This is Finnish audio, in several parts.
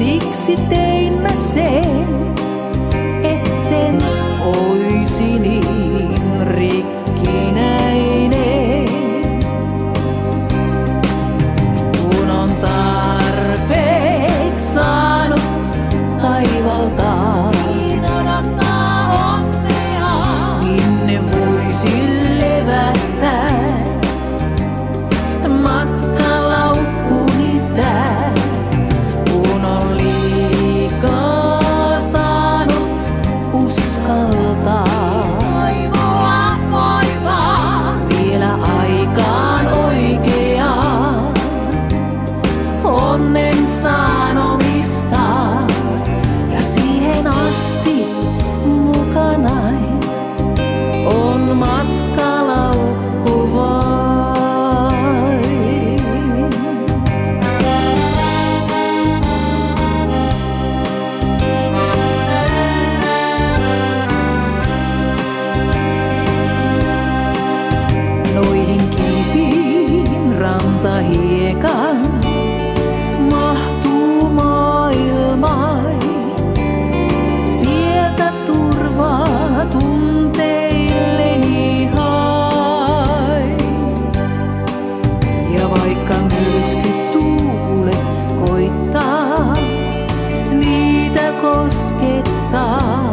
siksi tein mä sen. koskettaa.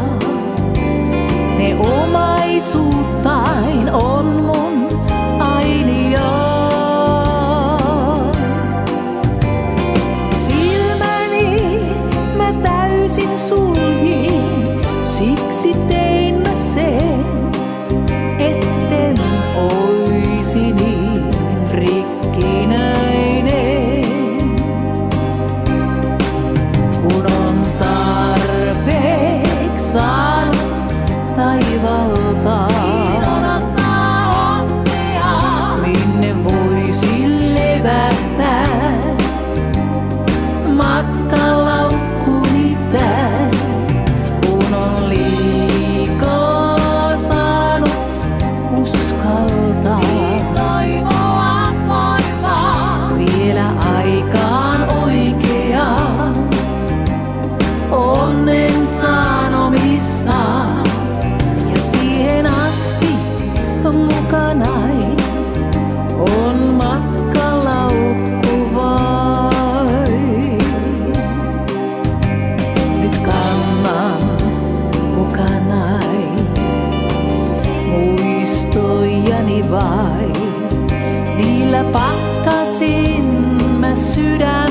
Ne omaisuuttain on mun ainia. Silmäni mä täysin suljin, siksi te I. mukanai on matkalaukku vain. Nyt kamman mukanai muistojani vai Niillä pakkasin mä sydän.